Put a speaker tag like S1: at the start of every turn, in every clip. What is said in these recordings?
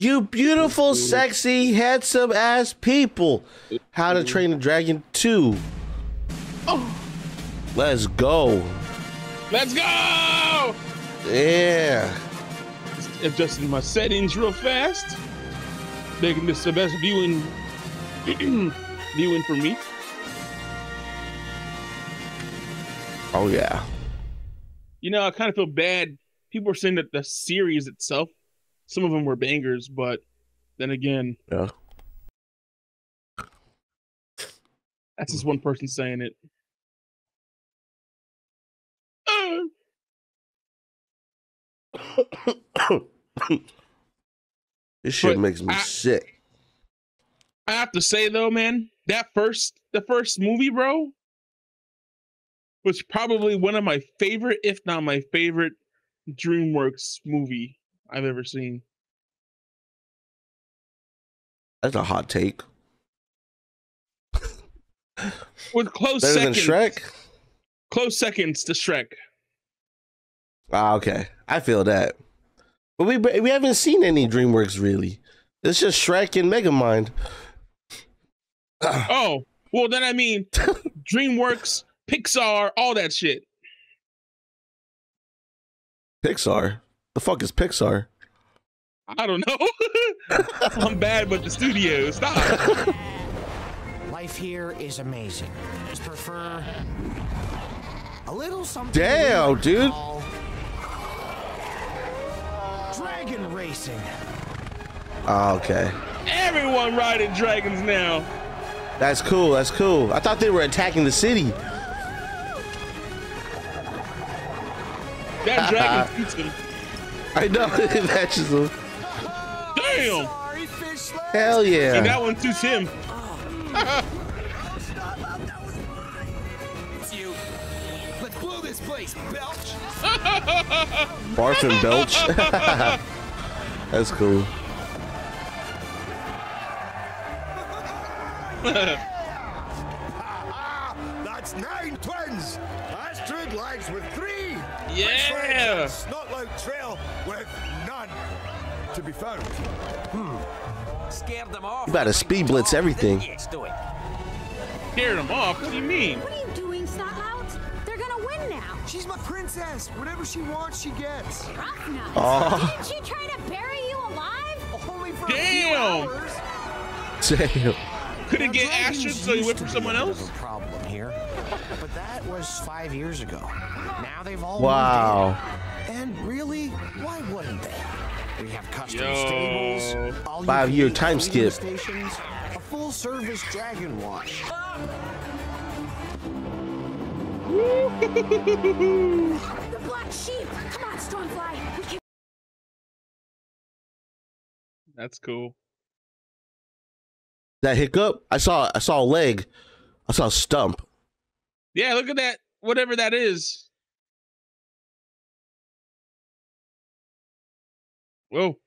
S1: You beautiful, sexy, handsome ass people. How to Train a Dragon 2.
S2: Oh,
S1: Let's go.
S2: let's go!
S1: Yeah.
S2: Adjusting my settings real fast, making this the best viewing viewing for me.
S1: Oh, yeah.
S2: You know, I kind of feel bad. People are saying that the series itself, some of them were bangers, but then again,
S1: Yeah.
S2: that's just one person saying it.
S1: This shit
S2: But
S1: makes me
S2: I-
S1: sick.
S2: I have to say though, man, that first the first movie, bro, was probably one of my favorite, if not my favorite, DreamWorks movie I've ever seen.
S1: That's a hot take.
S2: With close
S1: Better than
S2: seconds,
S1: Shrek?
S2: close seconds to Shrek.
S1: Ah, okay. I feel that. But we we haven't seen any DreamWorks really. It's just Shrek and Megamind.
S2: Oh, well then I mean DreamWorks, Pixar, all that shit.
S1: Pixar. The fuck is Pixar?
S2: I don't know. I'm bad, but the studio stop.
S3: Life here is amazing. Just prefer a little something.
S1: Damn, dude.
S3: Dragon racing.
S1: Ah, okay.
S2: Everyone riding dragons now.
S1: That's cool. That's cool. I thought they were attacking the city.
S2: That dragon beats him.
S1: I know it matches him.
S2: Damn.
S3: Sorry, fish leg.
S1: Hell
S2: And
S1: yeah.
S2: that one suits him.
S3: Oh, stop. That was mine. You. Let's blow this place, Belch.
S1: Barf and Belch. That's cool.
S4: That's nine twins. Astrid lags with three.
S2: Yeah.
S4: Be found. Hmm.
S3: Scared them off.
S1: You gotta speed blitz everything.
S3: Let's do it.
S2: Scared him off. What do you mean?
S5: What are you doing, Snotlout? They're gonna win now.
S4: She's my princess. Whatever she wants, she gets.
S5: Rough nuts.
S1: Aw.
S5: Didn't she try to bury you alive?
S4: Oh, only for
S2: Damn.
S4: a few hours.
S1: Damn.
S2: Couldn't get Astrid, so he went for someone else.
S3: problem here, but that was five years ago. Now they've all
S1: Wow.
S3: And really, why wouldn't they? We have custom
S2: Yo.
S3: stables, five-year
S1: time skip.
S3: stations, a full service dragon wash.
S5: The black sheep. Come on, Stormfly. We can
S2: That's cool.
S1: That hiccup? I saw I saw a leg. I saw a stump.
S2: Yeah, look at that. Whatever that is. Whoa.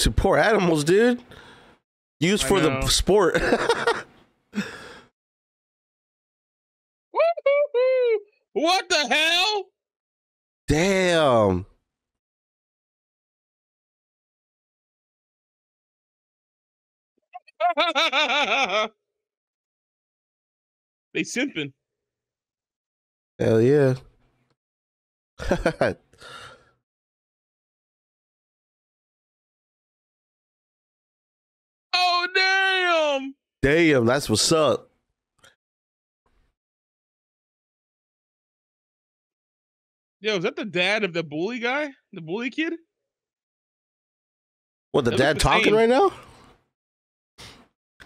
S1: To poor animals, dude. Used
S2: I
S1: for
S2: know.
S1: the sport.
S2: What the hell?
S1: Damn.
S2: they simping.
S1: Hell yeah.
S2: Damn!
S1: Damn, that's what's up.
S2: Yo, is that the dad of the bully guy? The bully kid?
S1: What the
S2: That
S1: dad
S2: looks the
S1: talking
S2: same.
S1: right now?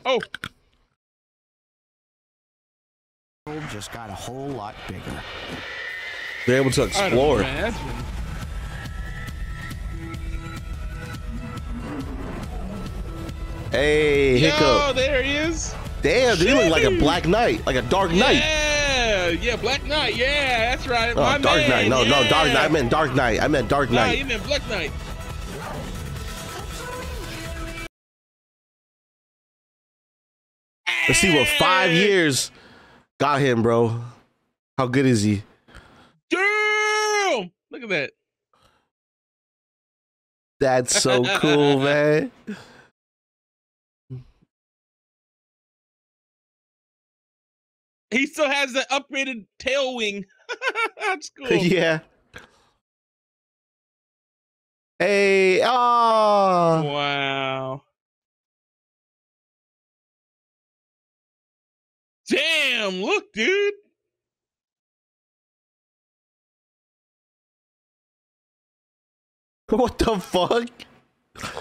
S2: Oh,
S3: just got a whole lot bigger.
S1: They're able to
S2: I don't
S1: explore. Hey,
S2: Yo,
S1: hiccup.
S2: there he is.
S1: Damn, dude, you look like a black knight, like a dark knight.
S2: Yeah, yeah, Black Knight. Yeah, that's right.
S1: Oh,
S2: My
S1: Dark
S2: man,
S1: Knight. No, no, Dark
S2: yeah.
S1: Knight. I meant Dark Knight. I meant Dark
S2: Nah,
S1: Knight.
S2: you meant Black Knight.
S1: Let's see what five years got him, bro. How good is he?
S2: Damn! Look at that.
S1: That's so cool, man.
S2: He still has the upgraded tail wing. That's cool.
S1: yeah. Hey, oh,
S2: Wow. Damn, look, dude.
S1: what the fuck?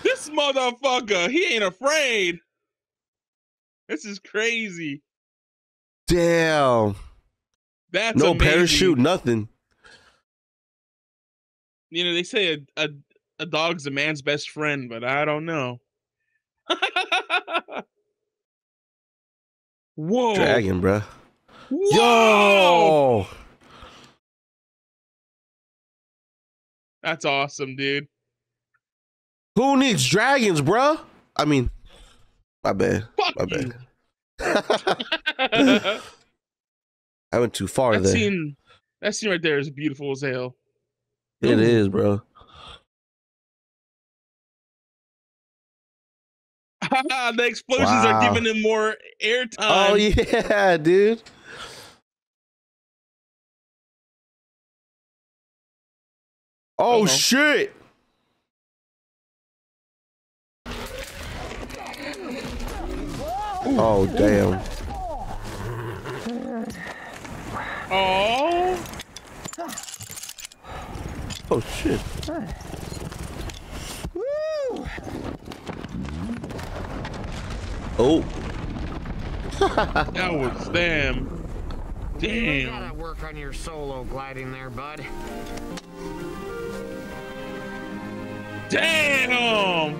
S2: This motherfucker, he ain't afraid. This is crazy.
S1: Damn.
S2: That's
S1: no
S2: amazing.
S1: parachute, nothing.
S2: You know, they say a, a a dog's a man's best friend, but I don't know. Whoa.
S1: Dragon, bro.
S2: Whoa!
S1: Yo!
S2: That's awesome, dude.
S1: Who needs dragons, bro? I mean, my bad.
S2: Fuck
S1: My
S2: you.
S1: I went too far
S2: that
S1: there.
S2: scene, that scene right there is beautiful as hell.
S1: It is, bro.
S2: the explosions
S1: Wow.
S2: are giving him more oh, airtime.
S1: Oh yeah, dude. Oh
S2: Uh-oh.
S1: shit! Oh damn!
S2: Oh,
S1: Oh shit! Oh,
S2: that was damn. Damn.
S3: You gotta
S2: Damn.
S3: work on your solo gliding there, bud.
S2: Damn.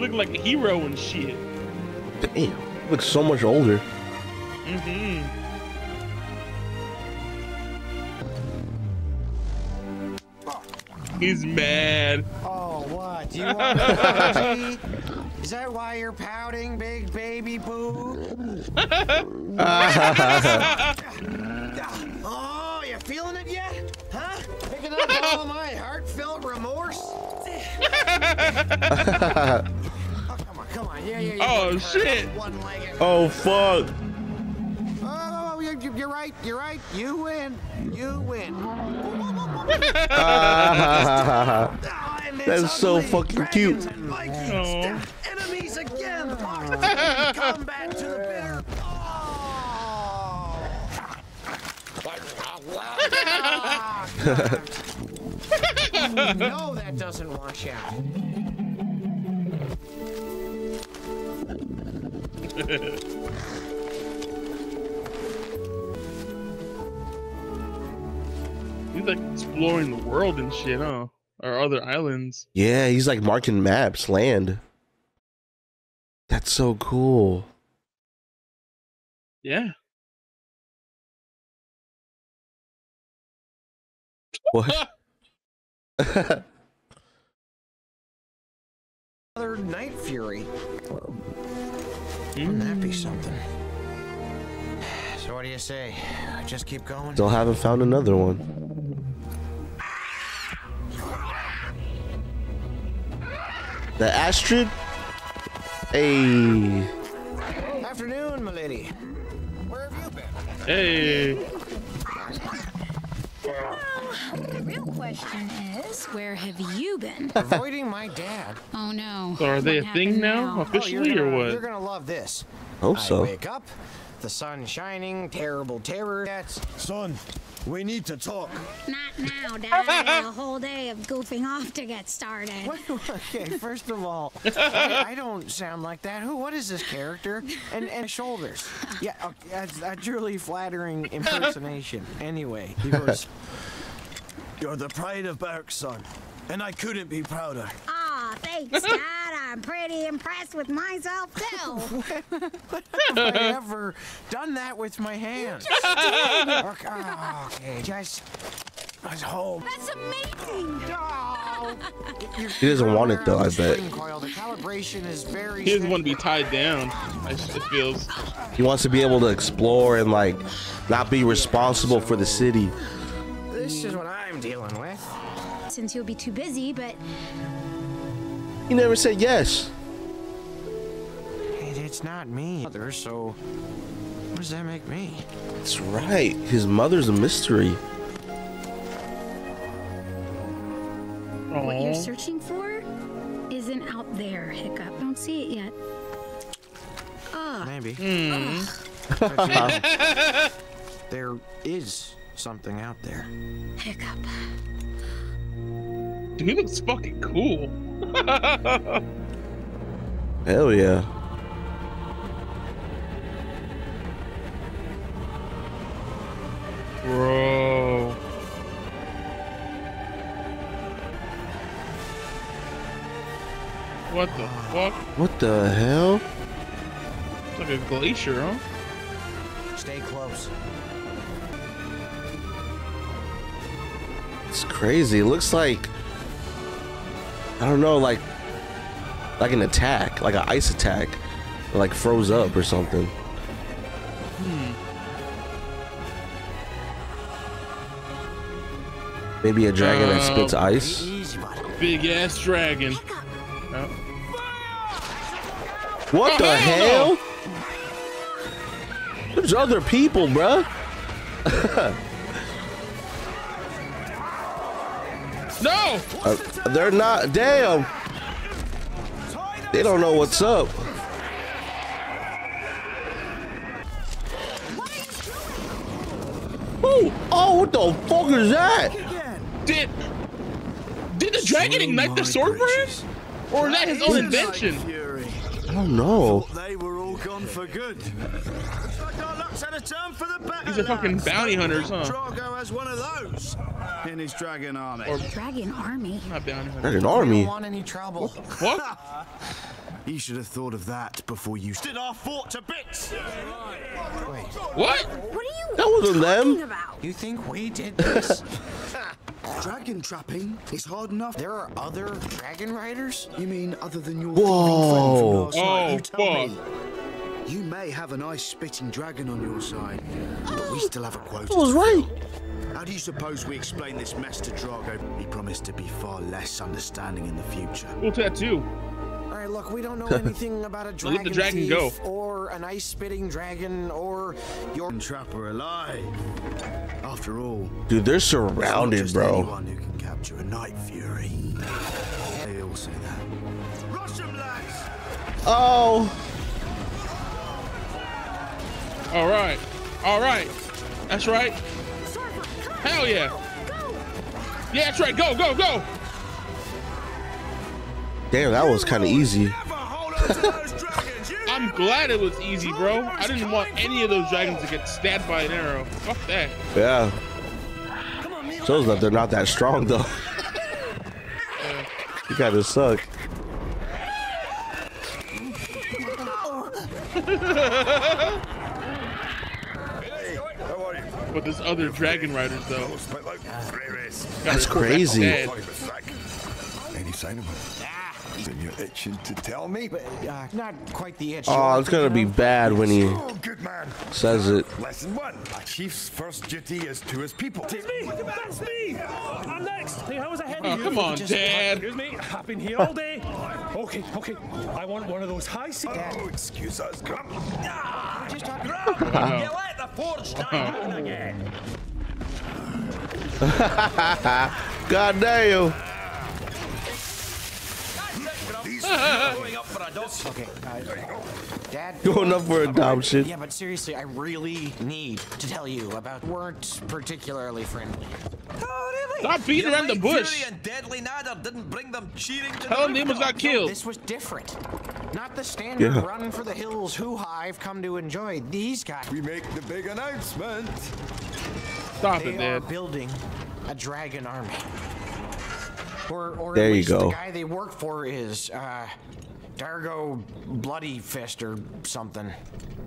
S2: Look like a hero and shit.
S1: Damn! Looks so much older.
S2: hmm He's mad.
S3: Oh, what? Do you want an? Is that why you're pouting, big baby boo? Oh, you feeling it yet? Huh? Picking up all my heartfelt remorse? Oh, shit.
S2: Oh fuck!
S3: Oh,
S1: oh, oh,
S3: oh you- you- you're right. You're right. You win. You win. Oh, it's
S1: That's so fucking cute.
S2: Oh.
S3: Enemies again. Combat to the bitter. Oh. no, that doesn't wash out.
S2: He's like exploring the world and shit, huh? Or other islands.
S1: yeah, he's like marking maps, land. That's so cool.
S2: Yeah.
S1: What?
S3: Another Night Fury. Wouldn't that be hmm. something? So what do you say? Just keep going.
S1: Still haven't found another one. The Astrid? Hey.
S3: Afternoon, milady. Where have you been?
S2: Hey.
S5: The real question is, where have you been?
S3: Avoiding my dad.
S5: Oh no.
S2: So are they
S5: What
S2: a thing
S5: happened
S2: now?
S3: Oh,
S2: Officially
S3: gonna,
S2: or what?
S3: You're gonna love this.
S1: Hope
S3: I
S1: so.
S3: wake up, the sun shining, terrible terror. That's
S4: Son, we need to talk.
S5: Not now, Dad. I got a whole day of goofing off to get started.
S3: What? Okay, first of all, I, I don't sound like that. Who? What is this character? And and shoulders. Yeah, okay, that's a truly flattering impersonation. Anyway, he goes.
S4: You're the pride of Berk, son. And I couldn't be prouder.
S5: Ah, thanks, Dad. I'm pretty impressed with myself too.
S3: Have I ever done that with my hands? okay, oh, okay, just. I was home.
S5: That's amazing.
S3: Oh,
S1: He doesn't want it, though, I bet.
S3: The calibration is very.
S2: He doesn't want to be tied down. It feels.
S1: He wants to be able to explore and like not be responsible for the city.
S3: This is what I'm dealing with.
S5: Since you'll be too busy, but
S1: He never said yes.
S3: It, it's not me. Mother, so what does that make me?
S1: That's right. His mother's a mystery.
S5: What you're searching for isn't out there, Hiccup. Don't see it yet. Ugh.
S3: Maybe.
S2: Hmm.
S3: Ah. But, uh, there is something out there.
S5: Hiccup.
S2: Dude, he looks fucking cool.
S1: Hell yeah.
S2: Bro. What the fuck?
S1: What the hell?
S2: It's like a glacier, huh?
S3: Stay close.
S1: It's crazy. It looks like I don't know, like like an attack, like an ice attack, like froze up or something. Maybe a dragon that spits
S2: Uh,
S1: ice.
S2: Big ass dragon. Oh.
S1: What the
S2: Oh, hell
S1: hell? There's other people, bruh. Uh, they're not. Damn. They don't know what's up. Ooh, oh, what the fuck is that?
S2: Did did the dragon ignite the sword for him? Or is that his own invention?
S1: I don't know.
S4: They all gone for good. Looks like our luck's had a turn for the better.
S2: These are fucking
S4: lads.
S2: bounty hunters, huh?
S4: Drago has one of those in his dragon army.
S2: Or-
S5: Dragon army.
S2: Not bounty hunter.
S1: They're an army.
S3: don't want any trouble.
S2: What?
S4: you should have thought of that before you did our fort to bits.
S2: What?
S5: What are you
S1: That wasn't
S5: talking
S1: them.
S5: about?
S3: You think we did this?
S4: Dragon trapping is hard enough.
S3: there are other dragon riders?
S4: You mean other than your
S1: Whoa.
S4: thieving friend from last oh, night?
S2: Oh,
S4: You tell me.
S2: Fuck.
S4: You may have an ice-spitting dragon on your side, but we oh, still have a quota.
S1: I was right.
S4: How do you suppose we explain this mess to Drago? He promised to be far less understanding in the future.
S2: Cool tattoo.
S3: All right, look, we don't know anything about a dragon,
S2: the dragon
S3: thief
S2: go.
S3: or an ice-spitting dragon or your
S4: And Trapper alive. After all,
S1: Dude, they're
S4: it's not
S1: surrounded,
S4: just
S1: bro.
S4: Anyone who can capture a night fury. They all say that. Rush 'em, lads!
S1: Oh,
S2: All right. All right. That's right.
S5: Swordfight, come on.
S2: Hell yeah. Yeah, that's right. Go, go, go.
S1: damn, that was kind of easy.
S4: Never hold on to those dragons, you
S2: I'm glad it was easy, bro. I didn't want any of those dragons to get stabbed by an arrow. Fuck that.
S1: Yeah. Shows that they're not that strong though. you gotta suck.
S2: But there's other dragon riders though.
S1: That's crazy.
S6: Any sign of him? Then you're itching to tell me?
S3: uh, not quite the itch.
S1: Oh, it's gonna be bad when he
S6: Oh, good man.
S1: says it.
S6: Lesson one. A chief's first duty is to his people.
S7: It's me! That's me! I'm next! Hey, how was I heading?
S2: Oh, come on, Dad.
S7: Excuse me, I've been here all day. Okay, okay. I want one of those high seat.
S6: Oh, excuse us. Come.
S3: Just talking.
S7: You let the forge die open again.
S1: God damn.
S7: Going up for a dog.
S3: Okay, uh, Dad.
S1: Going up for adoption.
S3: Yeah, but seriously, I really need to tell you about weren't particularly friendly.
S7: Oh, really?
S2: Stop beating around the bush.
S8: Fury and Deadly Nadder didn't bring them cheering to
S2: Tell him
S8: the
S2: they got killed.
S3: This was different. Not the standard
S1: Yeah.
S3: run for the hills hoo-ha I've come to enjoy. These guys,
S6: We make the big announcement.
S2: Stop
S3: they
S2: it,
S3: are
S2: Dad.
S3: building a dragon army. Or, or
S1: There
S3: at
S1: you
S3: least
S1: go.
S3: the guy they work for is, uh, Dargo Bloody Fist or something.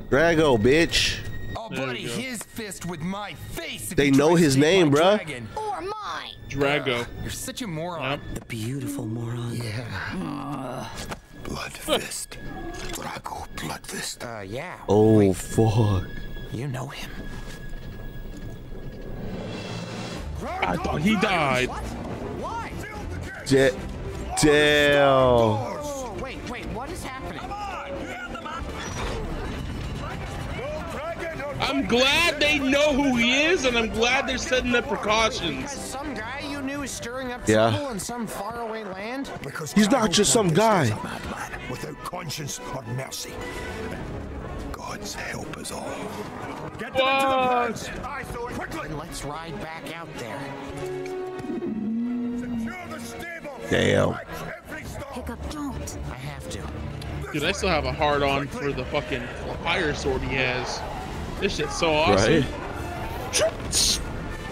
S1: Drago, bitch.
S9: I'll
S2: There
S9: bloody his fist with my face.
S1: They know his name,
S9: my
S1: bruh.
S9: dragon.
S5: Or mine.
S2: Drago.
S9: You're such a moron.
S2: Yep.
S3: The beautiful moron. Yeah.
S6: Blood fist. Drago blood fist.
S3: Uh, yeah.
S1: Oh fuck.
S3: You know him.
S2: I thought he died.
S1: Jet. Damn.
S3: Oh, wait, wait, what is happening?
S2: I'm glad they know who he is, and I'm glad they're setting up precautions.
S3: Some guy you knew is stirring up
S1: Yeah.
S3: trouble in some faraway land?
S6: Because
S1: He's not just some guy.
S6: is a madman Without conscience or mercy. God's help us all.
S7: Get them into the
S2: What?
S7: boats. Aye, Quickly.
S3: Then let's ride back out there.
S6: Secure.
S1: Damn.
S5: Hiccup, don't.
S3: I have to.
S2: Dude, I still have a hard on for the fucking fire sword he has. This shit's so awesome.
S1: Right?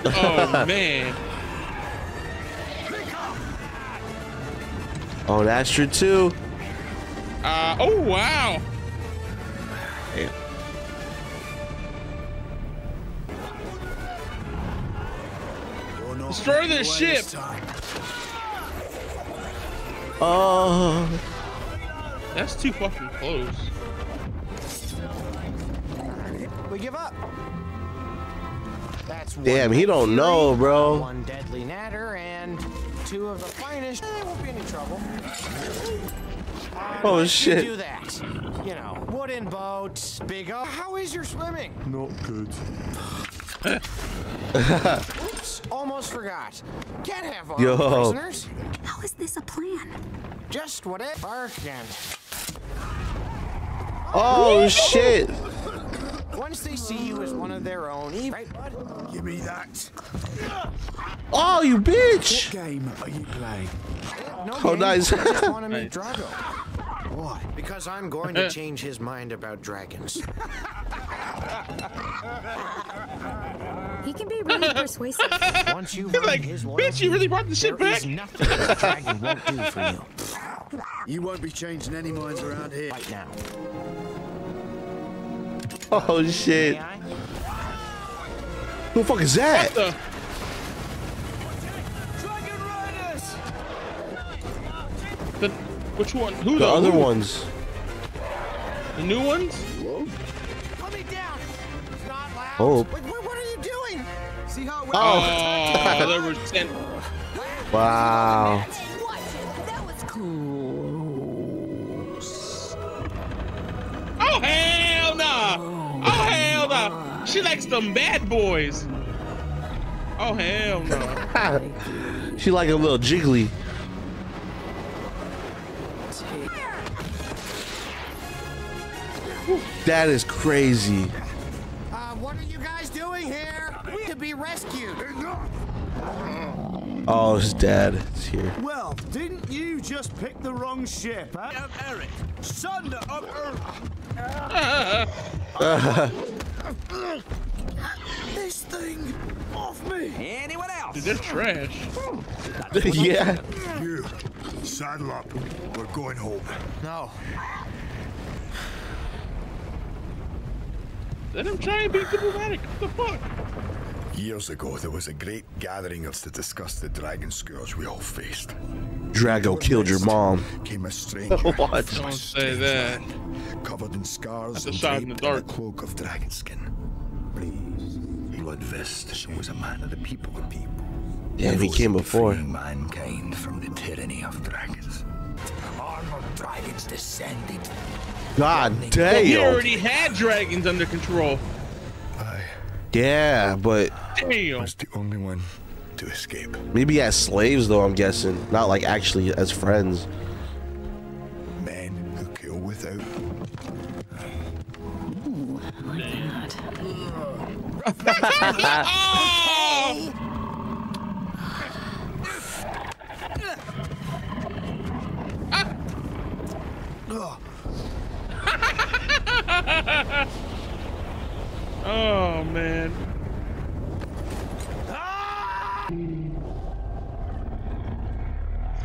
S2: Oh man.
S1: Oh, that's true too.
S2: Uh, oh wow.
S1: Damn.
S2: Destroy
S4: this
S2: their
S4: away
S2: ship.
S4: This time.
S1: Oh.
S2: That's too fucking close.
S3: We give up. That's
S1: Damn, he don't
S3: fury,
S1: know, bro.
S3: One deadly Nadder and two of the finest. There won't be any trouble. Uh,
S1: Oh,
S3: let's
S1: shit.
S3: Do that. You know, wooden boats, big. O- How is your swimming?
S6: Not good.
S3: Oops, almost forgot. Can't have our
S1: Yo.
S3: prisoners.
S5: How is this a plan?
S3: Just whatever. Barkin.
S1: Oh shit.
S3: Once they see you as one of their own, even right, bud?
S4: Give me that.
S1: Oh, you bitch.
S4: What Game are you playing?
S3: No
S1: Oh,
S3: game.
S1: nice.
S3: I just want to meet
S2: Nice.
S3: Drago. Why? Because I'm going to uh-huh. change his mind about dragons.
S5: He can be really persuasive.
S3: Once you've
S2: like,
S3: his
S2: bitch, you really brought the shit back?
S3: is nothing that a dragon won't do for you.
S4: You won't be changing any minds around here.
S3: Right now.
S1: Oh shit. Who the fuck is that?
S2: Which one? Who
S1: The
S2: the,
S1: other
S2: who?
S1: ones.
S2: The new ones?
S3: Put me down. It's not loud.
S1: Oh.
S3: Wait, what, what are you doing? See how it went?
S2: Oh, there were ten.
S1: Wow.
S5: That was
S2: Oh hell nah! Oh hell nah! She likes them bad boys. Oh hell no!
S1: She like a little jiggly. That is crazy.
S3: Uh, what are you guys doing here? We To be rescued.
S1: Oh, his dad is here.
S4: Well, didn't you just pick the wrong ship, huh? Eret, son of This thing off me.
S8: Anyone else?
S2: Dude, they're trash.
S1: yeah.
S6: You, saddle up. We're going home.
S3: No.
S2: Let him try and be diplomatic. What the fuck?
S6: Years ago, there was a great gathering of us to discuss the dragon scourge we all faced.
S1: Drago killed your mom.
S6: Came a stranger.
S1: What?
S2: Don't say that.
S6: land, Covered in scars
S2: That's
S6: and
S2: shot in the
S6: draped
S2: dark.
S6: a cloak of dragon skin. Please. Blood Bludvist was a man of the people. The people.
S1: Damn, he came before.
S6: Mankind from the tyranny of dragons. Armored dragons descended.
S1: God
S2: He
S1: damn.
S2: already had dragons under control.
S6: I
S1: Yeah, but
S2: Damn.
S6: was the only one to escape.
S1: maybe as slaves though. I'm guessing, not like actually as friends.
S6: Men who kill without.
S2: Ooh, I like Oh! Oh man.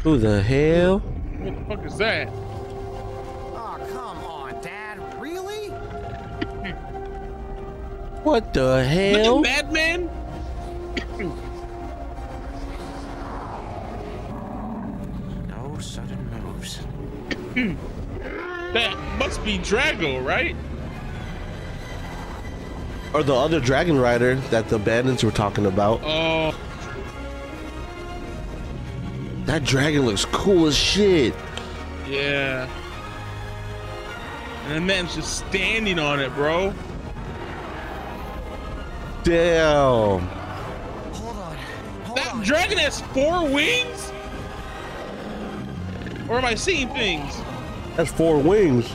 S1: Who the hell?
S2: What the fuck is that?
S3: Oh, come on, Dad. Really?
S1: What the hell?
S2: Looking Batman?
S3: No sudden moves.
S2: That must be Drago, right?
S1: Or the other dragon rider that the bandits were talking about.
S2: Oh,
S1: That That dragon looks cool as shit.
S2: Yeah. And the man's just standing on it, bro.
S1: Damn.
S3: Hold on. Hold
S2: That
S3: on.
S2: dragon has four wings? Or am I seeing things?
S1: That's four wings.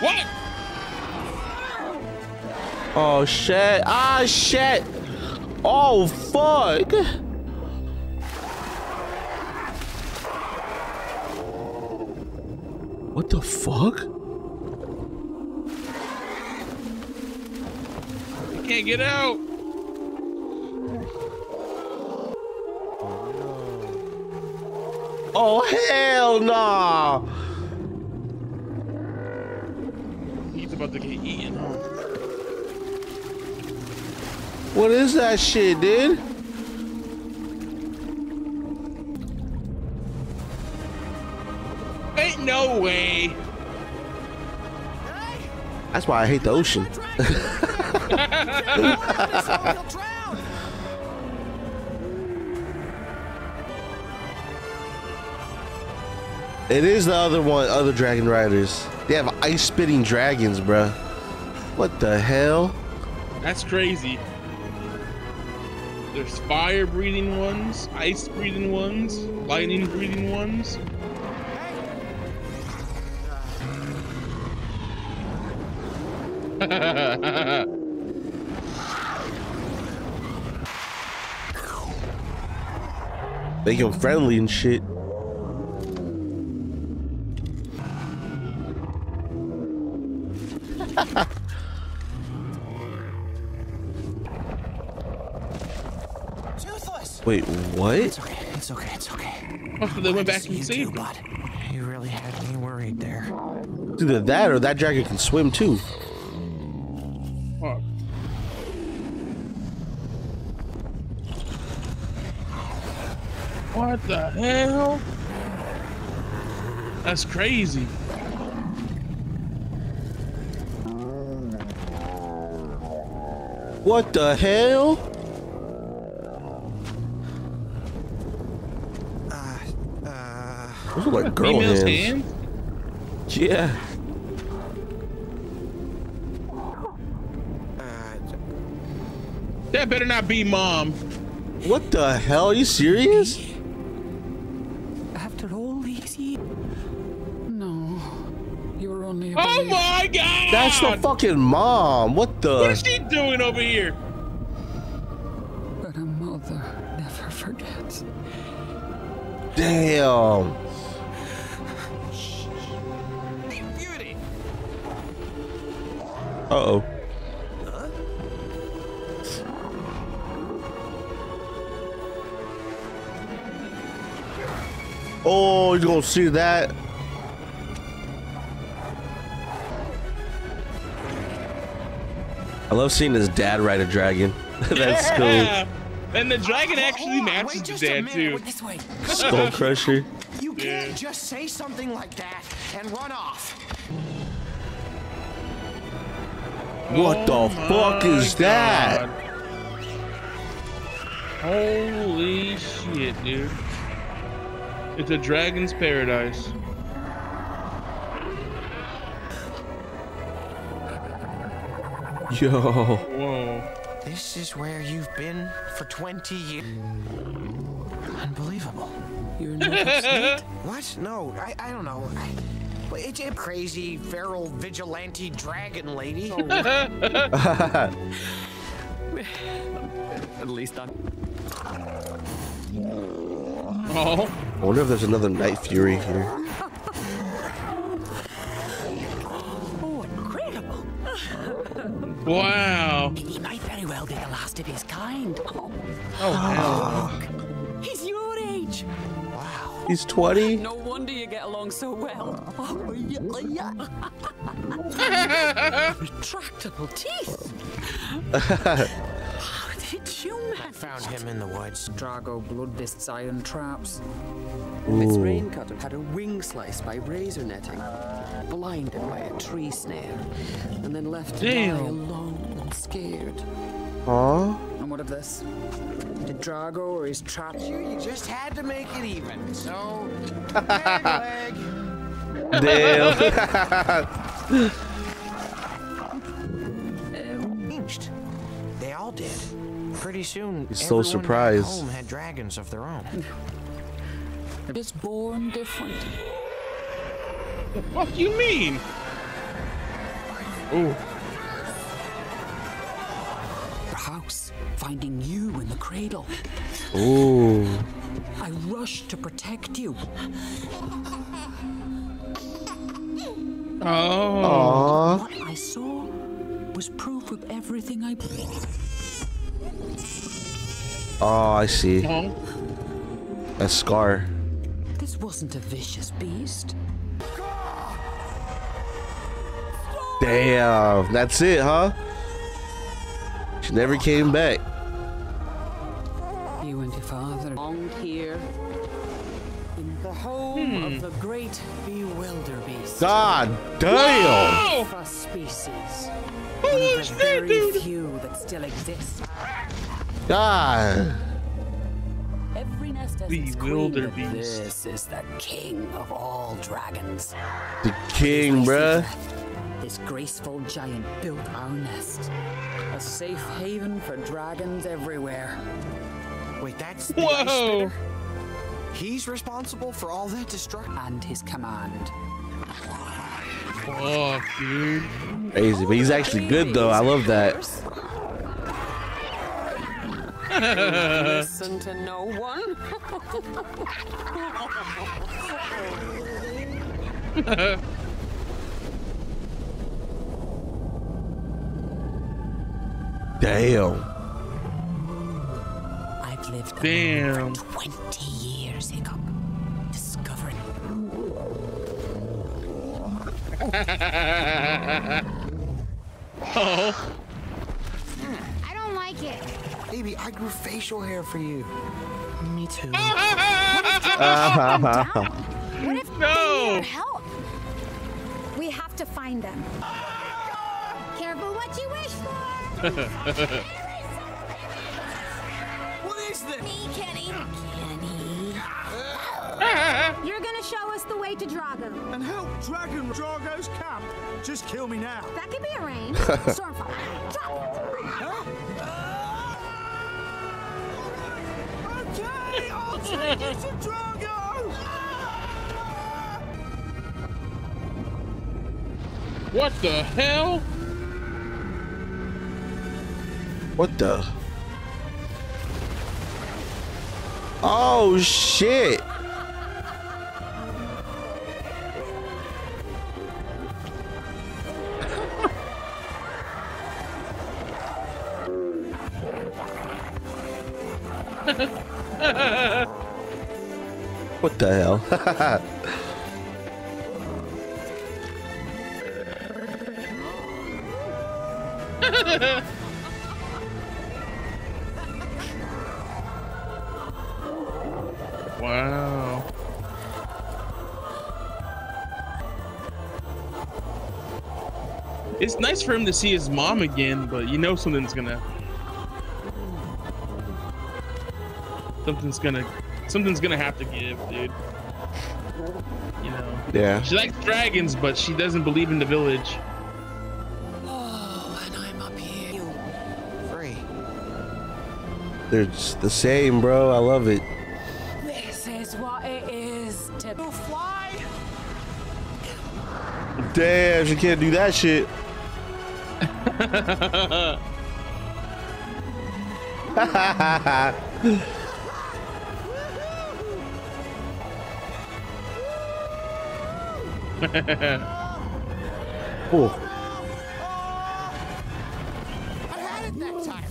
S2: What?
S1: Oh shit. Ah shit. Oh fuck. What the fuck?
S2: I can't get out.
S1: Oh hell nah.
S2: He's about to get eaten.
S1: What is that shit, dude?
S2: Ain't no way.
S1: That's why I hate the ocean. It is the other one, other dragon riders. They have ice spitting dragons, bruh. What the hell?
S2: That's crazy. There's fire breathing ones, ice breathing ones, lightning breathing ones.
S1: Make them friendly and shit. Wait, what?
S3: It's okay. It's okay. It's okay.
S2: Oh, they went
S3: I
S2: back
S3: see
S2: and
S3: you
S2: saved
S3: too,
S2: him.
S3: bud. You really had me worried there.
S1: It's either that or that dragon can swim too.
S2: Fuck. What the hell? That's crazy.
S1: What the hell?
S3: Uh, uh.
S1: Those look like girl
S2: Female's
S1: hands.
S2: hand?
S1: Yeah.
S3: Uh,
S2: That better not be mom.
S1: What the hell? Are you serious?
S10: After all these years. No. You were only a
S2: Oh my god!
S1: That's the fucking mom. What
S2: What
S1: the?
S2: What is she doing over here?
S10: But a mother never forgets.
S1: Damn. Uh oh. Oh, you're gonna see that. I love seeing his dad ride a dragon. That's
S2: Yeah. And the dragon actually
S3: Hold on,
S2: matches
S3: wait
S2: the dad too.
S3: Wait, This way.
S1: Skull Crusher.
S3: You can't
S2: Yeah.
S3: just say something like that and run off.
S1: What the
S2: Oh
S1: fuck
S2: my
S1: is that?
S2: Holy shit, dude. It's a dragon's paradise.
S1: Yo.
S2: Whoa.
S3: This is where you've been for 20 years. Unbelievable.
S10: You're not upset?
S3: What? No, I, I don't know. I, well, it's a crazy feral vigilante dragon lady.
S10: At least I'm.
S2: Oh.
S1: I wonder if there's another Night Fury here.
S10: Oh, incredible!
S2: Wow.
S10: He might very well be the last of his kind. Oh,
S2: Oh, hell.
S10: he's your age. Wow.
S1: He's 20?
S10: No wonder you get along so well. Oh, yeah, yeah. Retractable teeth. How did you
S3: I found him in the woods.
S10: Drago Bludvist's iron traps. Its
S1: Ooh.
S10: rain cutter had a wing slice by razor netting, blinded by a tree snare, and then left to die alone and scared.
S1: Huh?
S10: And what of this? Did Drago or his trap?
S3: Sure, you just had to make it even. So, bag leg.
S1: Damn.
S3: Changed. They all did. Pretty soon,
S1: He's so surprised.
S3: home had dragons of their own.
S10: Just born different.
S2: What do you mean? Ooh.
S10: Your house, finding you in the cradle.
S1: Ooh.
S10: I rushed to protect you.
S2: Oh.
S1: Aww.
S10: What I saw was proof of everything I.
S1: Oh, I see.
S2: Oh.
S1: That's Scar.
S10: This wasn't a vicious beast.
S1: Damn. That's it, huh? She never came back.
S10: You and your father belonged here. In the home
S2: Hmm.
S10: of the great bewilderbeast.
S1: God damn.
S10: Alpha species.
S2: Holy
S10: One of the
S2: shit,
S10: very
S2: dude.
S10: few that still exist.
S1: God.
S10: Every nest has its queen, but
S2: Bewilderbeast.
S10: this is the king of all dragons.
S1: The king,
S10: Icy
S1: bruh.
S10: This graceful giant built our nest. A safe haven for dragons everywhere.
S3: Wait, that's the
S2: Whoa.
S3: spitter? He's responsible for all that destruction.
S10: And his command.
S2: Fuck, dude.
S1: Crazy, but he's actually good though. I love that.
S10: Listen to no one.
S1: Damn.
S10: I've lived
S2: Damn.
S10: for 20 years, Hiccup. Discovering.
S2: oh.
S5: I don't like it.
S3: Baby, I grew facial hair for you.
S10: Me too.
S5: What if
S2: No.
S5: they need our help? We have to find them. Careful what you wish for.
S3: What is this?
S5: Me, Kenny. Kenny. Ah! You're gonna show us the way to Drago.
S4: And help Dragon Drago's camp. Just kill me now.
S5: That can be arranged. Stormfly, drop it.
S4: Uh, okay, I'll take you to Drago.
S2: What the hell?
S1: What the? Oh shit. what the hell?
S2: for him to see his mom again, but you know something's gonna something's gonna something's gonna have to give, dude. You know.
S1: yeah.
S2: She likes dragons, but she doesn't believe in the village.
S10: Oh, and I'm up here.
S3: Free.
S1: They're just the same, bro. I love it.
S10: This is what it is to fly.
S1: Damn, she can't do that shit. Oh,
S3: I had it that time.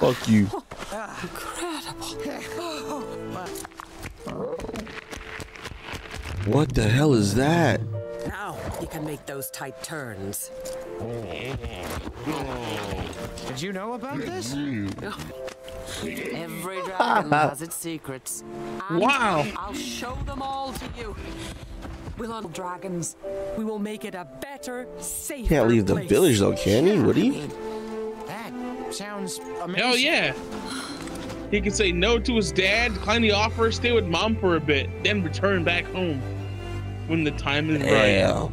S1: fuck you. What the hell is that?
S10: Now can make those tight turns.
S3: Did you know about this?
S10: Every dragon has its secrets. And
S2: Wow.
S10: I'll show them all to you. We'll hunt dragons. We will make it a better, safer
S1: Can't leave the
S10: place.
S1: village though, can he? Would he?
S3: That sounds amazing.
S2: Hell yeah. He can say no to his dad, decline the offer, stay with mom for a bit, then return back home when the time is right.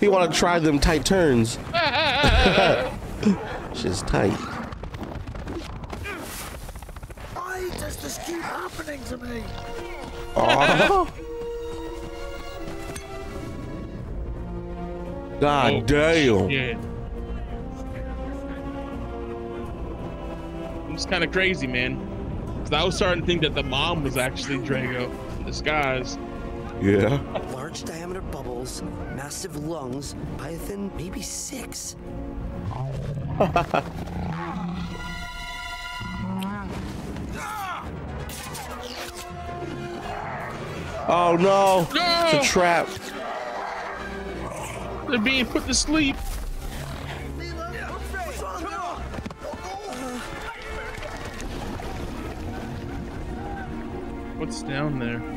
S1: He want to try them tight turns. She's tight.
S4: Why does this keep happening to me?
S1: Aw. God
S2: Oh,
S1: damn.
S2: Yeah. It's kind of crazy, man. 'Cause I was starting to think that the mom was actually Drago in disguise.
S1: Yeah.
S11: Large diameter bubbles, massive lungs, python, maybe six.
S1: Oh no.
S2: No!
S1: It's a trap.
S2: They're being put to sleep. What's down there?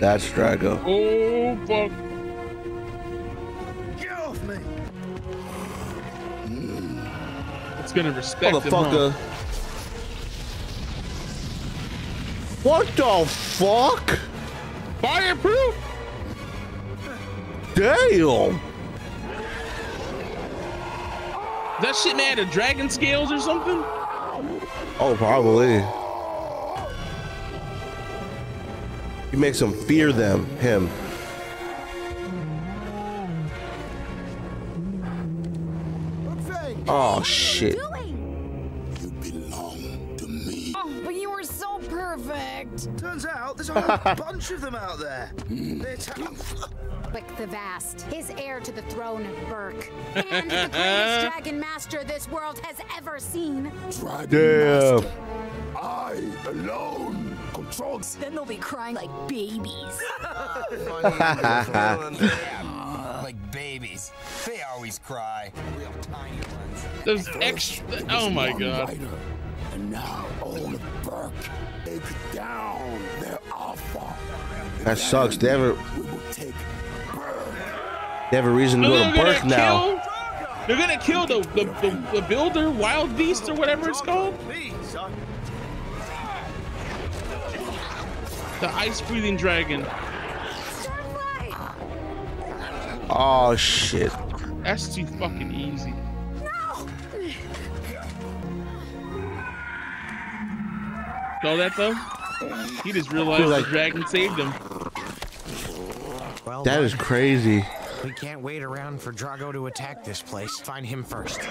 S1: That's Drago.
S2: Oh fuck!
S4: Get off me! Hmm.
S2: It's gonna respect him,
S1: Motherfucker.
S2: huh?
S1: What the fuck?
S2: Fireproof?
S1: Damn.
S2: That shit made of dragon scales or something?
S1: Oh, probably. He makes them fear them, him. Oh shit. You belong to me.
S5: Oh, but you were so perfect.
S4: Turns out there's a whole bunch of them out there. They're ta-
S5: Like the Vast, his heir to the throne of Berk, and the greatest dragon master this world has ever seen.
S1: Dragon Damn.
S6: I alone controls.
S5: Then they'll be crying like babies.
S9: like babies. They always cry. Real tiny ones.
S2: There's extra. Oh my god.
S6: And now all of Berk take down their alpha.
S1: That sucks. They have a,
S6: We will take
S1: they have a reason to go
S2: oh,
S1: to Berk now.
S2: kill. They're gonna kill the the, the, the builder, wild beast, or whatever it's called. The ice breathing dragon.
S1: Oh shit.
S2: That's too fucking easy. Know that though? He just realized
S1: like-
S2: the dragon saved him.
S3: Well
S1: That
S3: done.
S1: is crazy.
S3: We can't wait around for Drago to attack this place. Find him first.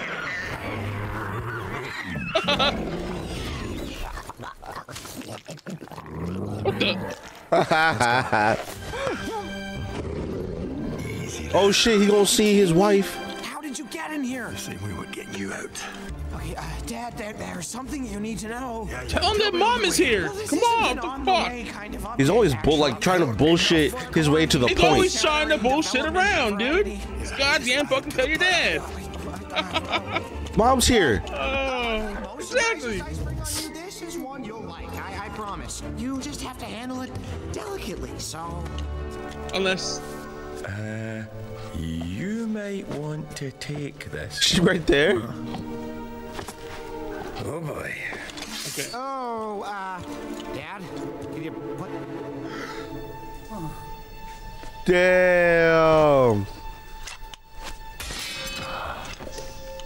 S2: What the?
S1: Oh shit, he gonna see his wife.
S3: How did you get in here?
S6: Say we were getting you out.
S3: Okay, uh, Dad, there, there's something you need to know.
S2: Tell him that mom is here.
S3: Well,
S2: Come on,
S3: on
S2: the
S3: the
S2: fuck?
S3: way kind of
S1: He's always bull like trying to bullshit his way to the
S2: He's
S1: point.
S2: always trying to bullshit around, dude. It's goddamn fucking tell your dad.
S1: Mom's here.
S2: Oh, exactly.
S3: I, I. You just have to handle it delicately, so...
S2: Unless
S12: Uh, you might want to take this.
S1: She's right there.
S12: Oh boy.
S2: Okay.
S3: Oh, uh, Dad, can you put...
S1: Damn.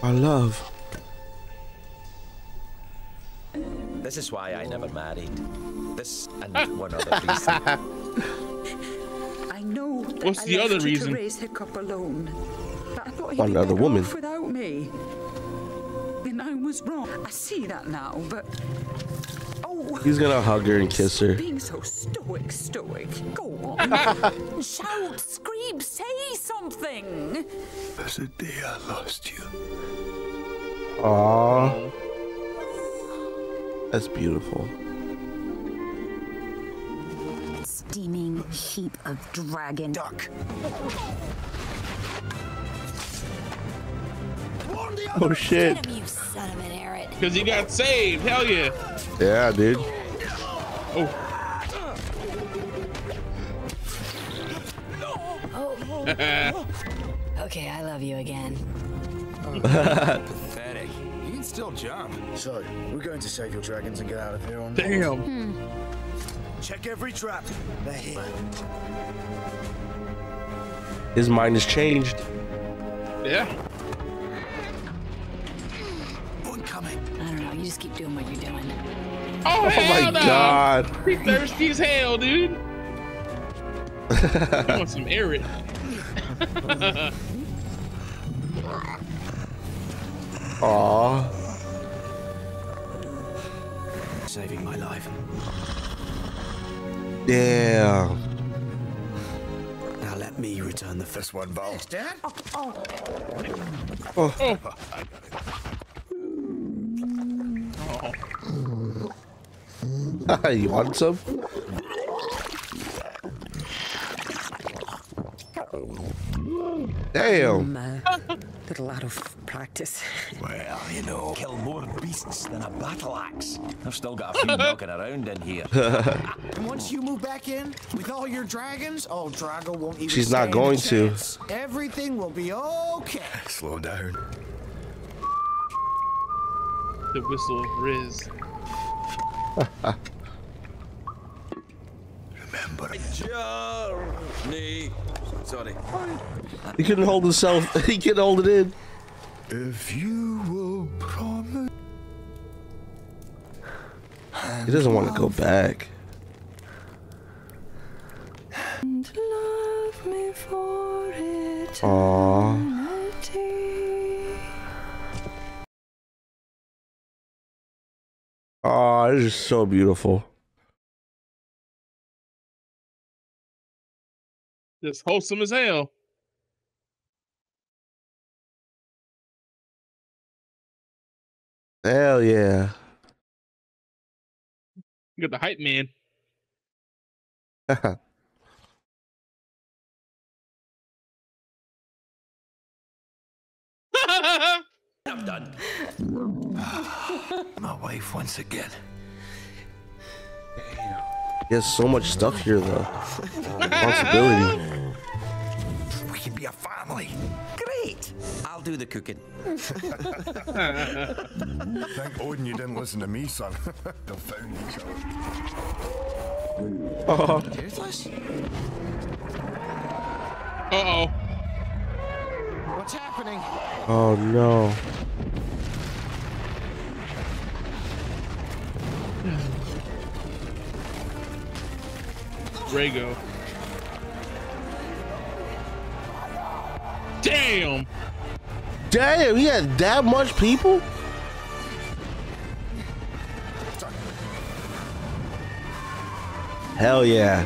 S1: I love.
S13: This is why I never married. This and one other reason.
S10: I know that
S2: What's
S10: I
S2: the
S10: left
S2: other reason?
S10: to raise Hiccup alone. But I thought he'd
S1: One
S10: be
S1: other woman.
S10: off without me. And I was wrong. I see that now, but oh,
S1: He's gonna hug her and kiss her.
S10: being so stoic, stoic. Go on, shout, scream, say something.
S6: There's a day I lost you.
S1: Aw. That's beautiful.
S5: Steaming heap of dragon. Duck.
S1: Oh shit.
S5: Get him, you son of an Aaron.
S2: Because he got saved. Hell yeah.
S1: Yeah, dude.
S2: Oh.
S5: Oh. okay, I love you again.
S6: Pathetic. You can still jump.
S4: So, we're going to save your dragons and get out of here on
S2: Damn. Hmm.
S4: Check every trap. They're here.
S1: His mind has changed.
S2: Yeah.
S4: One coming.
S5: I don't know. You just keep doing what you're doing.
S2: Oh,
S1: Oh my
S2: no.
S1: god.
S2: He thirsty as hell, dude. I want some air it.
S1: Aw.
S4: Saving my life.
S1: Damn.
S4: Now let me return the first one, Val.
S3: Dad?
S1: Oh. you want some? Damn.
S10: uh, little out of practice.
S13: Well, you know, kill more beasts than a battle axe. I've still got a few knocking around in here.
S3: And once you move back in with all your dragons, oh, Drago won't even.
S1: She's not going to.
S3: Everything will be okay.
S6: Slow down.
S2: The whistle of Riz.
S6: Remember.
S13: Journey. Sorry.
S1: He couldn't hold himself. He couldn't hold it in.
S6: If you will promise.
S1: He doesn't want to go back.
S10: And love me for
S1: Aw.
S10: eternity.
S1: Aw, this is so beautiful.
S2: Just wholesome as hell.
S1: Hell yeah.
S2: You got the hype man.
S13: I'm done.
S6: My wife once again.
S1: He has so much stuff here, though. Responsibility.
S6: We can be a family.
S13: Great. I'll do the cooking.
S6: Thank Odin you didn't listen to me, son. they found each other.
S1: Oh.
S3: Toothless?
S2: Uh oh.
S3: What's happening?
S1: Oh no.
S2: Drago. Damn.
S1: Damn, he had that much people? Hell yeah.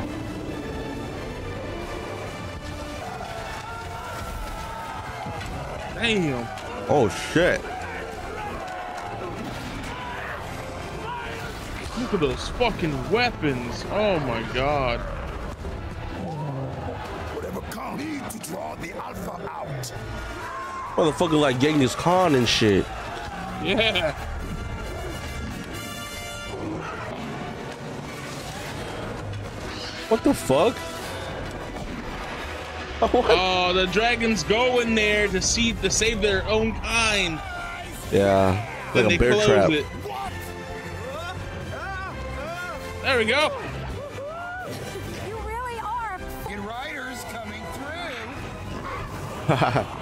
S2: Damn.
S1: Oh shit.
S2: Look at those fucking weapons. Oh my god.
S6: Whatever comes, need to draw the alpha out.
S1: Motherfucker like Genghis Khan and shit.
S2: Yeah.
S1: What the fuck?
S2: Oh, the dragons go in there to see to save their own kind.
S1: Yeah.
S2: Then
S1: Like
S2: they
S1: a bear
S2: close
S1: trap.
S2: it. There we go.
S5: You really are.
S6: Riders coming through.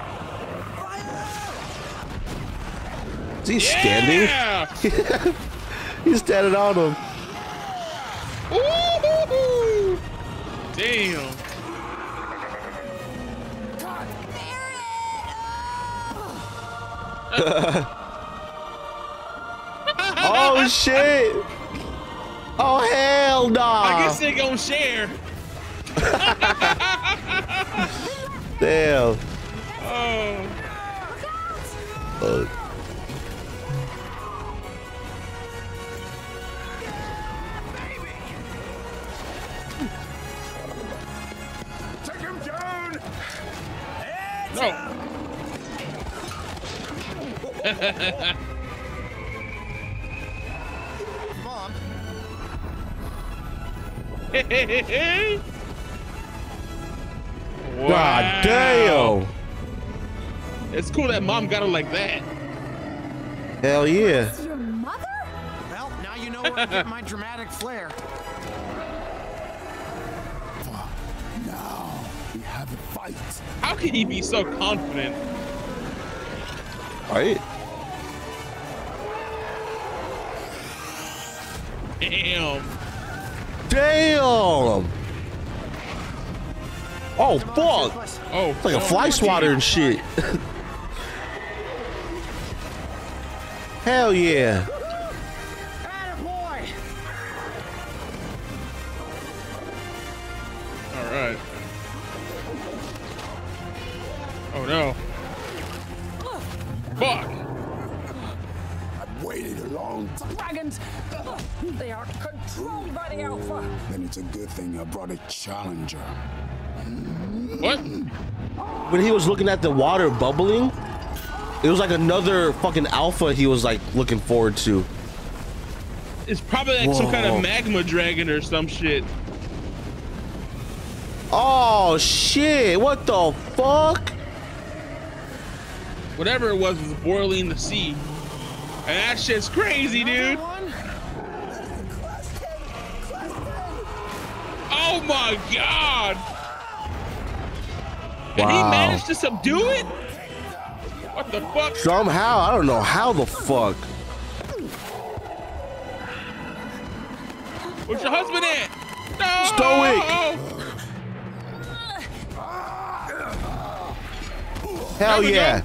S1: Is he standing?
S2: Yeah.
S1: He's standing on him.
S2: Ooh. Damn.
S1: oh shit! Oh hell no!
S2: I guess they gonna share.
S1: Damn.
S2: Oh.
S1: Uh,
S6: down.
S2: No.
S3: Mom.
S1: God damn.
S2: It's cool that mom got it like that.
S1: Hell yeah.
S5: Your mother?
S3: Well, now you know where I get my dramatic flair.
S6: Now we have a fight.
S2: How can he be so confident?
S1: Right?
S2: Damn.
S1: Damn. Oh fuck.
S2: Oh,
S1: It's like a fly swatter and shit. Hell yeah.
S2: All right. Oh no. Fuck.
S6: I've waited a long.
S10: Dragons! They are controlled by the Alpha.
S6: Then it's a good thing I brought a challenger.
S2: What?
S1: When he was looking at the water bubbling, it was like another fucking alpha he was like looking forward to.
S2: It's probably like some kind of magma dragon or some shit.
S1: Oh shit, what the fuck?
S2: Whatever it was was boiling the sea. And that shit's crazy, dude. Oh my god! And he
S1: Wow.
S2: managed to subdue it? What the fuck?
S1: Somehow, I don't know how the fuck.
S2: Where's your husband at? No!
S1: Stoick. Hell
S2: There we
S1: yeah.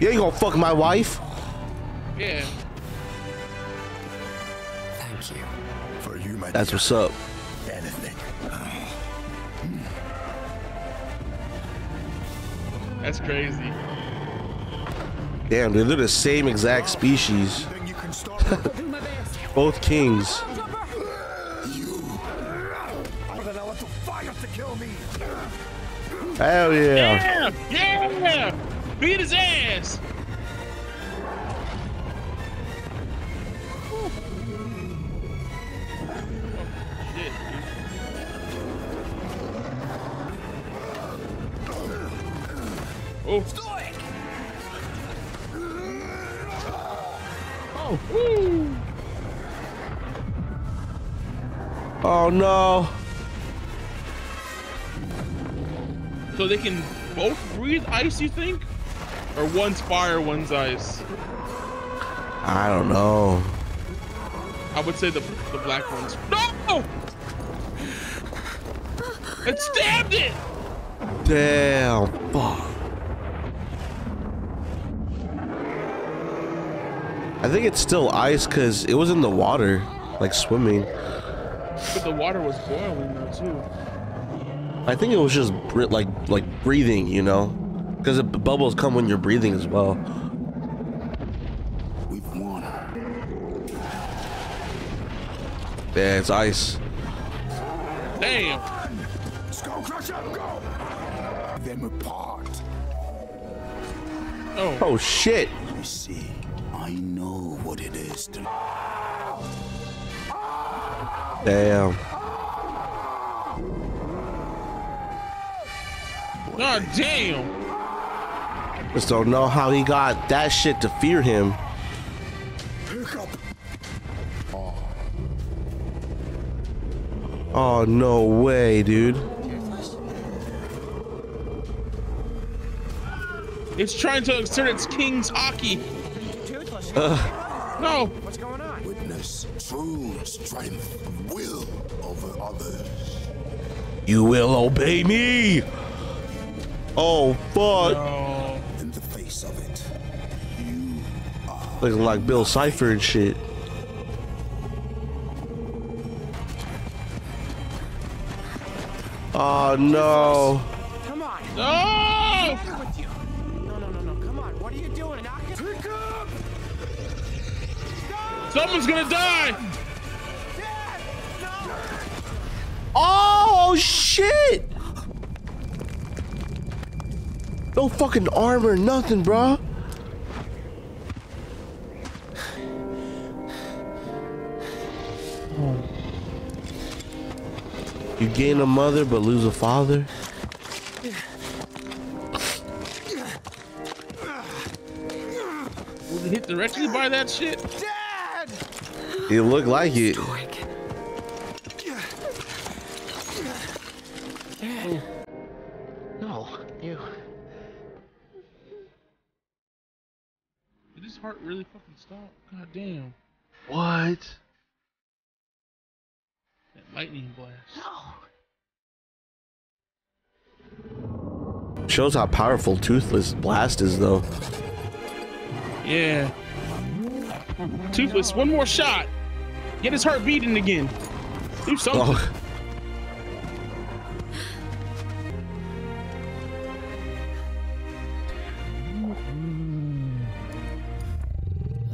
S1: You ain't gonna fuck my wife.
S2: Yeah.
S1: That's what's up.
S6: anything.
S2: That's crazy.
S1: Damn, dude, they're the same exact species. Both kings.
S6: I'm gonna let the fire to kill me.
S1: Hell yeah.
S2: Yeah! Yeah! Beat his ass! Oh. Oh, woo.
S1: Oh no.
S2: So they can both breathe ice, you think? Or one's fire, one's ice?
S1: I don't know.
S2: I would say the, the black ones. No! It stabbed it!
S1: Damn. Fuck. I think it's still ice because it was in the water, like swimming.
S2: But the water was boiling though too.
S1: I think it was just like like breathing, you know, because the bubbles come when you're breathing as well.
S6: We've won.
S1: Yeah, it's ice.
S2: Damn.
S6: Skullcrusher, go! Them apart.
S2: Oh.
S1: Oh shit.
S6: You see, I know what it is to.
S1: Damn.
S2: God damn.
S1: Just don't know how he got that shit to fear him. Oh no way, dude.
S2: It's trying to exert its king's hockey.
S3: Toothless.
S1: Ugh.
S2: No.
S3: What's going on?
S6: Witness true strength will over others.
S1: You will obey me. Oh fuck.
S2: No.
S6: In the face of it, you
S1: Looking like Bill Cipher and shit. Oh no.
S3: Come on.
S2: No!
S3: With you? No,
S2: Someone's gonna die!
S1: Oh, shit! No fucking armor, nothing, bro. You gain a mother but lose a father?
S2: Was it hit directly by that shit?
S1: It looked like it.
S3: No, you.
S2: Did his heart really fucking stop? God damn.
S1: What?
S2: That lightning blast. No.
S1: Shows how powerful Toothless Blast is, though.
S2: Yeah. Toothless, one more shot. Get his heart beating again. Do something.
S1: Oh,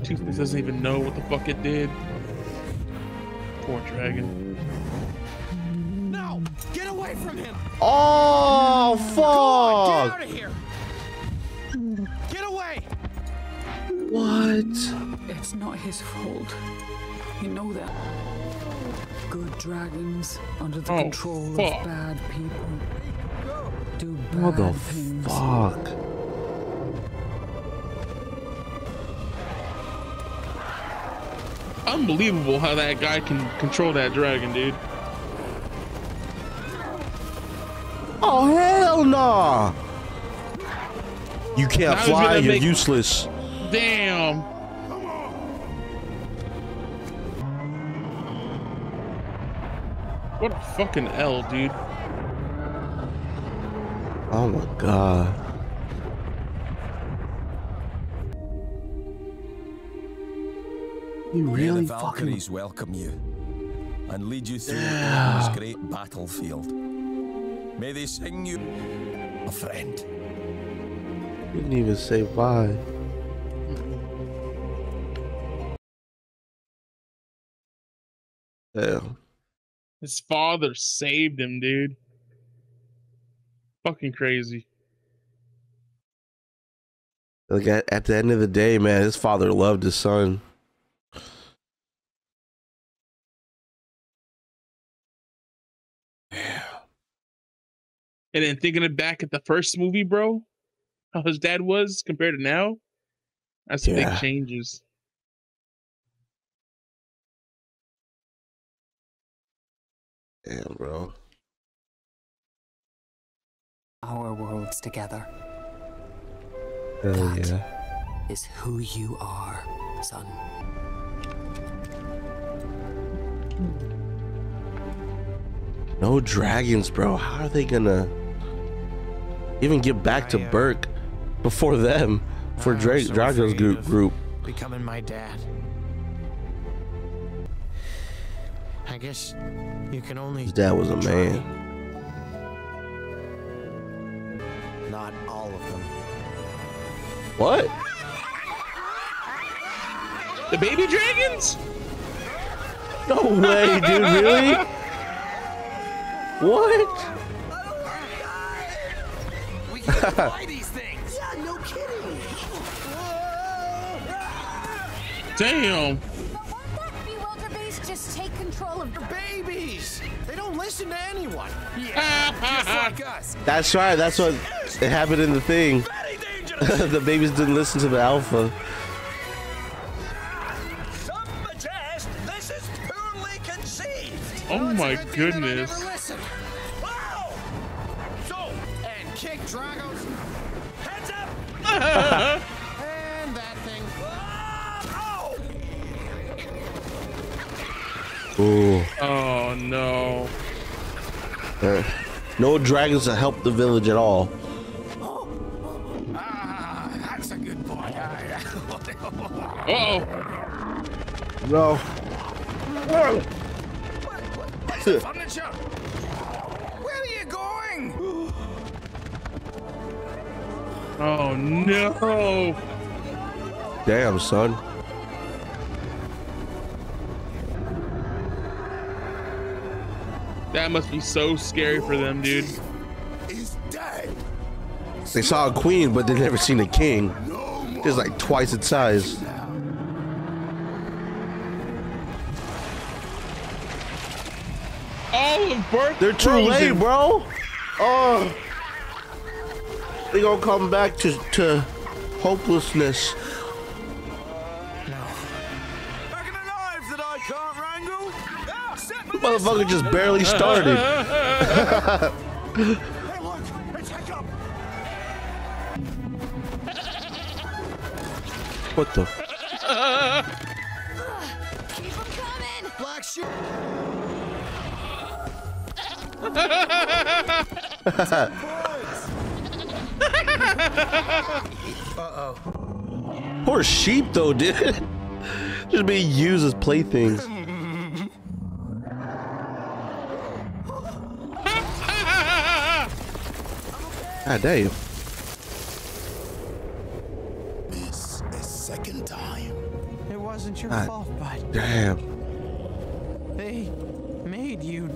S2: Toothless doesn't even know what the fuck it did. Poor dragon.
S3: No! Get away from him!
S1: oh
S3: Get out
S1: fuck!
S3: of here! Get away!
S1: What?
S10: It's not his fault. You know that. Good dragons under the
S2: Oh,
S10: control
S2: fuck.
S10: of bad people do bad
S1: What the
S10: things.
S1: fuck?
S2: Unbelievable how that guy can control that dragon, dude.
S1: Oh hell no! You can't fly. You're
S2: make-
S1: useless.
S2: Damn. What a fucking L, dude.
S1: Oh my god. You
S13: May
S1: really
S13: the
S1: fucking.
S13: Valkyries welcome you and lead you through
S1: Yeah.
S13: this great battlefield. May they sing you a friend.
S1: Didn't even say bye.
S2: His father saved him, dude. Fucking crazy.
S1: Like at, at the end of the day, man, his father loved his son.
S2: And then thinking it back at the first movie, bro, how his dad was compared to now, that's
S1: Yeah.
S2: big changes.
S1: Damn, bro.
S10: Our worlds together
S1: Hell yeah.
S10: is who you are, son.
S1: No dragons, bro. How are they gonna even get back to
S3: uh,
S1: Berk before them for
S3: I'm
S1: Drake
S3: so
S1: Drago's group group?
S3: Becoming my dad. I guess you can only.
S1: His dad was a
S3: try.
S1: man.
S3: Not all of them.
S1: What?
S2: The baby dragons?
S1: No way, dude. Really? What?
S11: We can fly these things. Yeah, no kidding.
S2: Damn.
S5: Bewilder Beast just take control of the
S3: Babies! They don't listen to anyone.
S11: Just like us.
S1: That's right. That's what it happened in the thing. the babies didn't listen to the alpha.
S8: Some this is poorly conceived.
S2: Oh my
S3: Good thing that I
S2: goodness. No
S1: dragons to help the village at all.
S11: Ah, that's a good boy.
S2: Uh oh.
S1: No.
S11: What's the furniture? Where are you going?
S2: Oh no.
S1: Damn, son.
S2: That must be so scary for them, dude.
S1: They saw a queen, but they never seen a king. It's like twice its size.
S2: All of Throne Berk.
S1: They're too late, bro. Oh, they gonna come back to to hopelessness. Motherfucker just barely started.
S4: Hey, look! It's Hiccup!
S1: what the?
S4: Black sheep!
S3: Uh-oh.
S1: Poor sheep though, dude. just being used as playthings. Ah, God damn.
S4: This is second time.
S3: It wasn't your
S1: God
S3: fault, bud.
S1: Damn.
S3: They made you.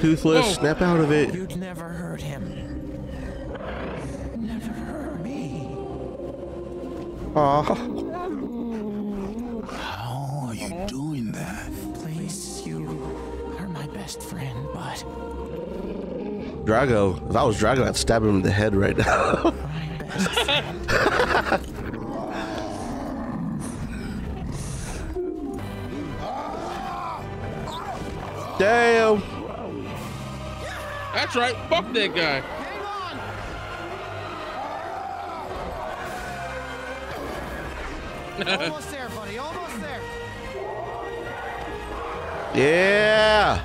S1: Toothless, snap out of it.
S3: You'd never hurt him. Never hurt me.
S1: Aw. Drago. If I was Drago, I'd stab him in the head right now. Damn.
S2: That's right. Fuck that guy. Hang on.
S3: Almost there, buddy. Almost there.
S1: Yeah.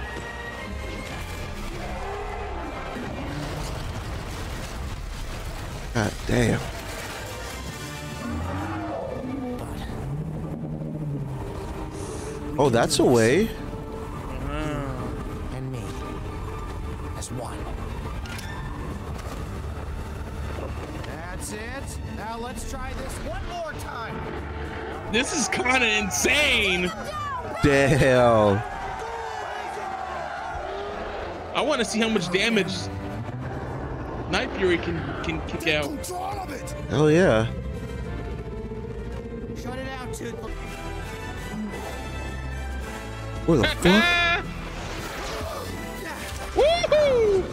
S1: Oh, that's a way.
S3: Uh, and me. As one. That's it. Now let's try this one more time.
S2: This is kind of insane.
S1: Damn.
S2: I want to see how much damage Night Fury can can kick out.
S1: Hell yeah. What the fuck?
S2: Woohoo!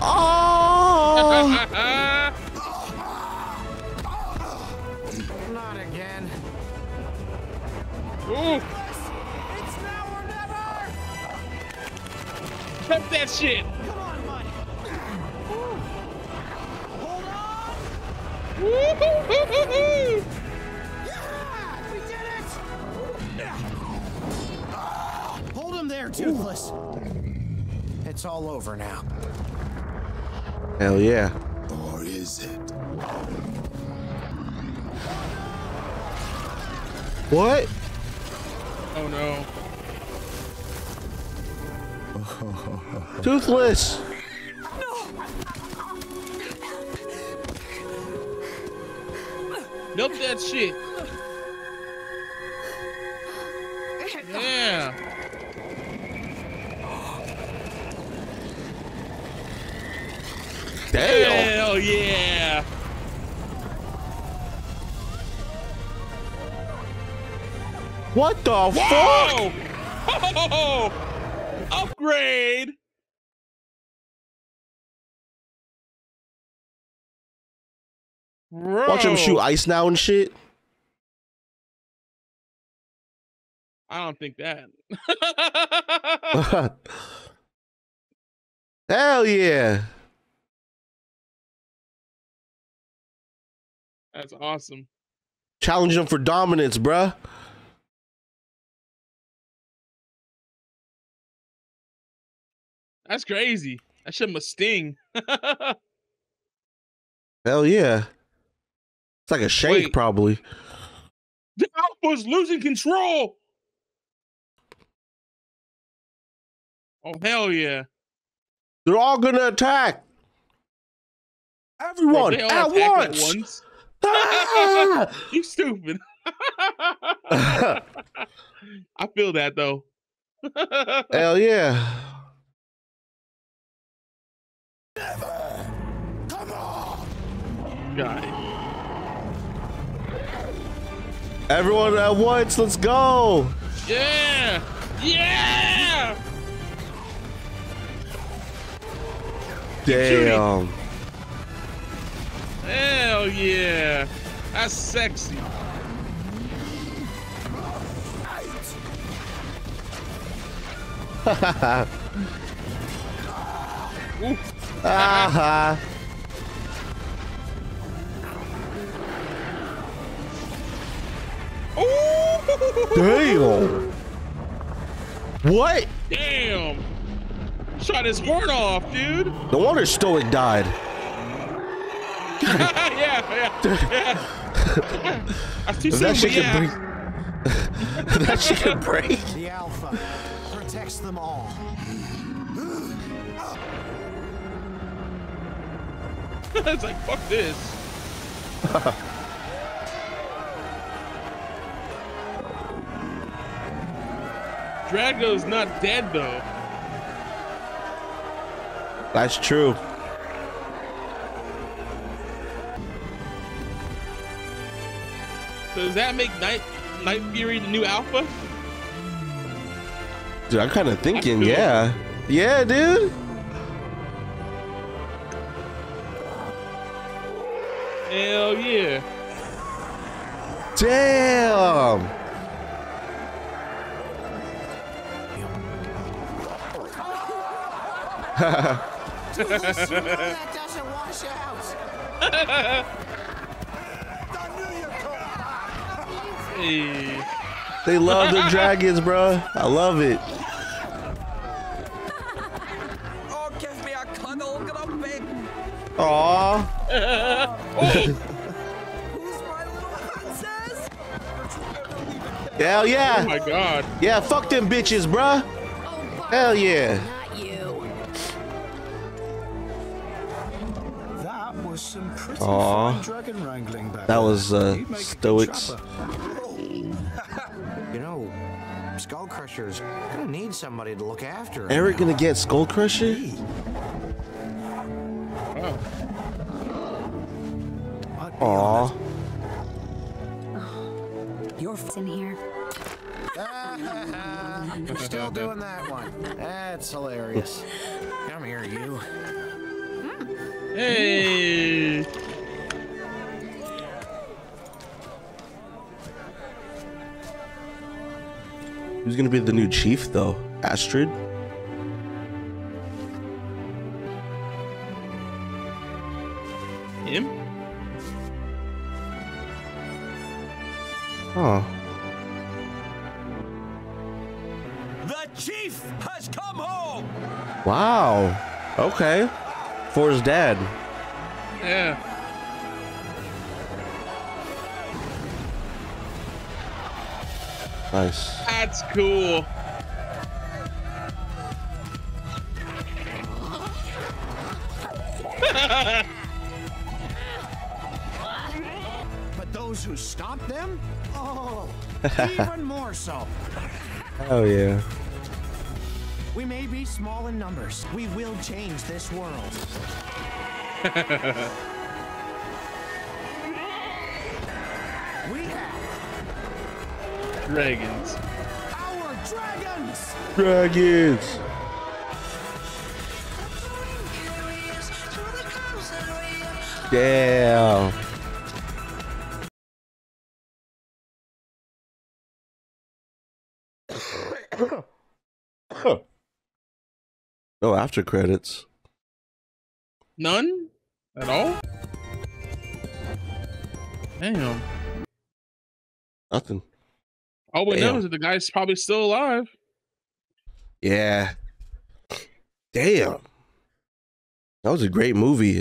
S1: Oh!
S3: Not again.
S2: Ooh.
S3: It's now or never.
S2: Cut that shit.
S1: Hell yeah.
S4: Or is it?
S1: What?
S2: Oh no.
S1: Toothless.
S2: Milk that shit.
S1: What the fuck?
S2: Oh, upgrade. Bro.
S1: Watch him shoot ice now and shit.
S2: I don't think that.
S1: Hell yeah.
S2: That's awesome.
S1: Challenge him for dominance, bruh.
S2: That's crazy. That shit must sting.
S1: Hell yeah. It's like a shake,
S2: Wait.
S1: probably.
S2: the Alpha's losing control. Oh hell yeah!
S1: They're all gonna attack. Everyone at
S2: attack
S1: once.
S2: At once.
S1: Ah!
S2: you stupid. I feel that though.
S1: Hell yeah.
S2: God.
S1: Everyone at once. Let's go.
S2: Yeah! Yeah!
S1: Damn.
S2: Hell yeah! That's sexy. Ooh.
S1: Ah. Damn. What?
S2: Damn! Shot his horn off, dude.
S1: No wonder Stoick died.
S2: yeah, yeah, yeah. That's too
S1: If that shit
S2: but
S1: could
S2: yeah.
S1: break. that shit could break.
S3: The Alpha protects them all.
S2: it's like fuck this. Drago's not dead though.
S1: That's true.
S2: So does that make Night Night Fury the new Alpha?
S1: Dude, I'm kind of thinking, yeah. Yeah, dude.
S2: Hell yeah.
S1: Damn.
S3: That doesn't wash out.
S2: Hey.
S1: they love the dragons, bro. I love it.
S9: Oh, give me a cuddle, Grumpy.
S1: Aw. Hell yeah.
S2: Oh my god.
S1: Yeah, fuck them bitches, bruh. Hell yeah. Aw.
S4: fine dragon wrangling back
S1: That was uh,
S4: You'd make a good
S1: Stoics.
S3: You know, Skullcrusher's gonna need somebody to look after him.
S1: Eret gonna get Skullcrusher? Aw.
S5: You're f- in here.
S3: Still doing that one. That's hilarious. Come here, you.
S2: Hey.
S1: Who's gonna be the new chief though? Astrid?
S2: Him?
S1: Huh.
S13: The chief has come home.
S1: Wow. Okay. For his dad.
S2: Yeah.
S1: Nice.
S2: That's cool.
S3: But those who stop them? Oh, even more so.
S1: Oh yeah.
S3: We may be small in numbers. We will change this world. We have
S2: Dragons.
S3: Dragons.
S1: Damn. no after credits.
S2: None? At all? Damn.
S1: Nothing.
S2: All we know is that the guy's probably still alive.
S1: Yeah. Damn. That was a great movie.